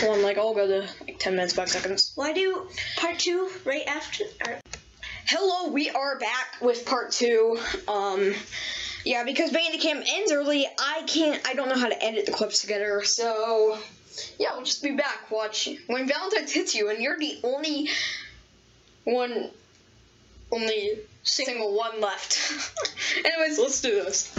Hold on, like I'll go to like 10 minutes, 5 seconds. Why do part two right after? Or, Hello, we are back with part two. Um, yeah, because Bandicam ends early, I can't, I don't know how to edit the clips together, so yeah, we'll just be back. Watch when Valentine's hits you, and you're the only one, only single one left. Anyways, let's do this.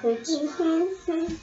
Longer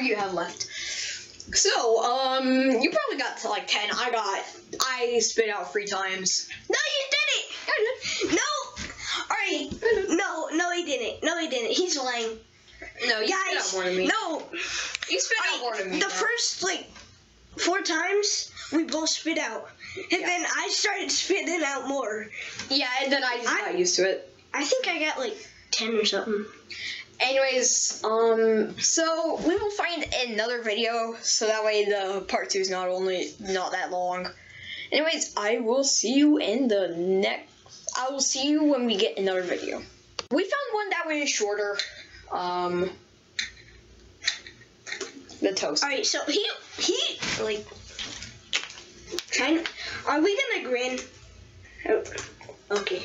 you have left? So, um, you probably got to like 10. I got, I spit out three times. no, you didn't! No. All right. No, no, he didn't. No, he didn't. He's lying. No, you spit Guys, out more than me. no. you spit out Alright, more than me. the bro. first like four times we both spit out, and Yeah. then I started spitting out more. Yeah, and then I just I- got used to it. I think I got like ten or something. Anyways, um, so we will find another video so that way the part two is not only not that long. Anyways, I will see you in the next. I will see you when we get another video. We found one that was shorter. Um, the toast. All right, so he he like kind. Are we gonna grin? Oh, okay,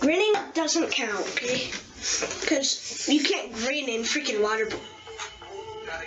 grinning doesn't count, okay? Because you can't grin in freaking water. Gotta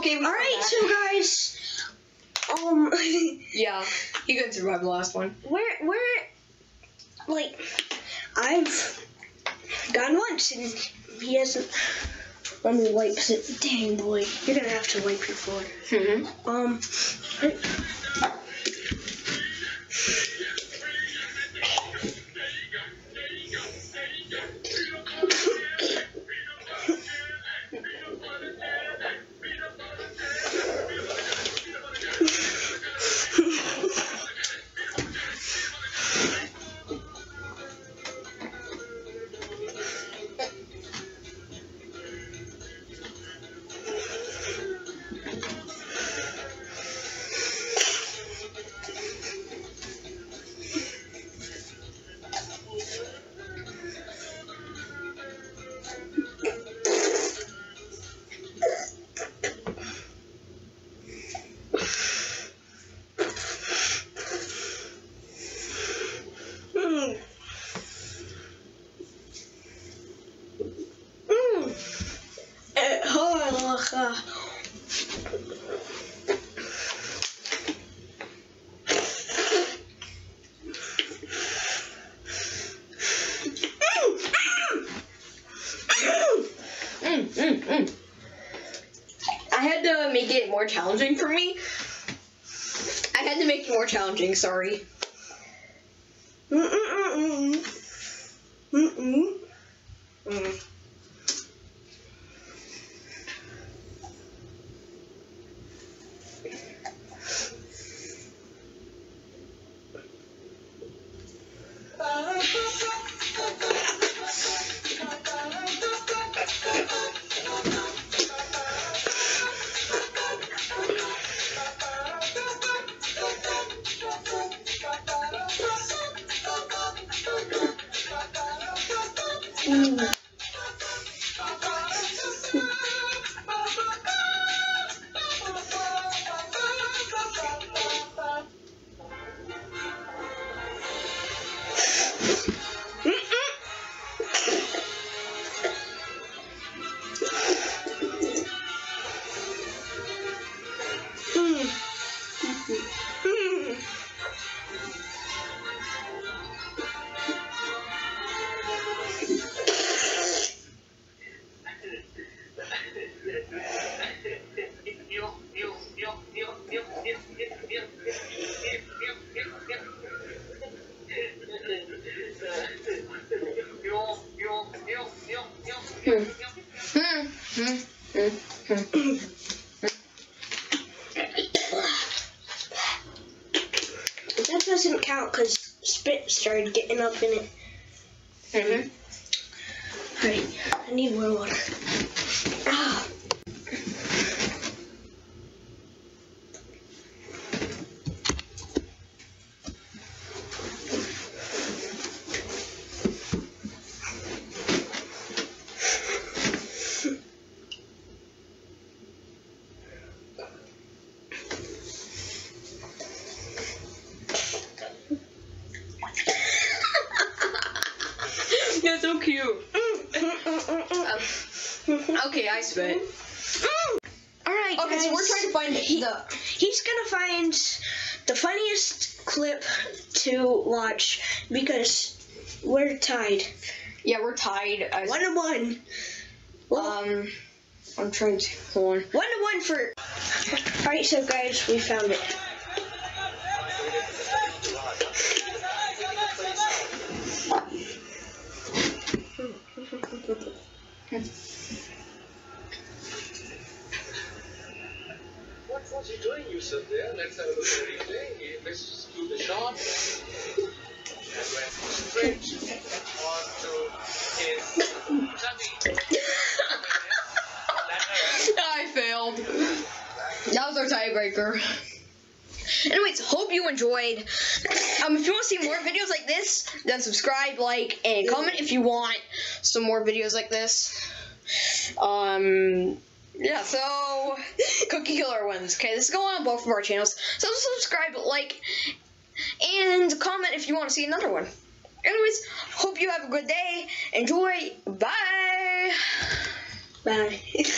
Okay. All right, so guys, um, yeah, he couldn't survive the last one. we're we're like I've gone once and he hasn't. Let me wipe it. Dang boy, you're gonna have to wipe your floor. Mm-hmm. Um, more challenging for me. I had to make it more challenging. Sorry. Mm-mm-mm-mm. Mm-mm. Mm. Doesn't count because spit started getting up in it. Mm-hmm. Alright, I need more water. Ah. You're so cute. Okay, I spit. Alright, Okay, so we're trying to find He- the. He's gonna find the funniest clip to watch because we're tied. Yeah, we're tied. As, One to one. Well, Um, I'm trying to hold on. one to one for. Alright, so guys, we found it. What, what's he doing? You sit there. Let's have a look at what he's doing. Let's do the shot. And went straight onto his tummy. I failed. That was our tiebreaker. Anyways, hope you enjoyed. Um, if you want to see more videos like this, then subscribe, like, and comment if you want some more videos like this. Um, yeah, so Cookie Killer wins. Okay, this is going on both of our channels. So subscribe, like, and comment if you want to see another one. Anyways, hope you have a good day. Enjoy. Bye. Bye.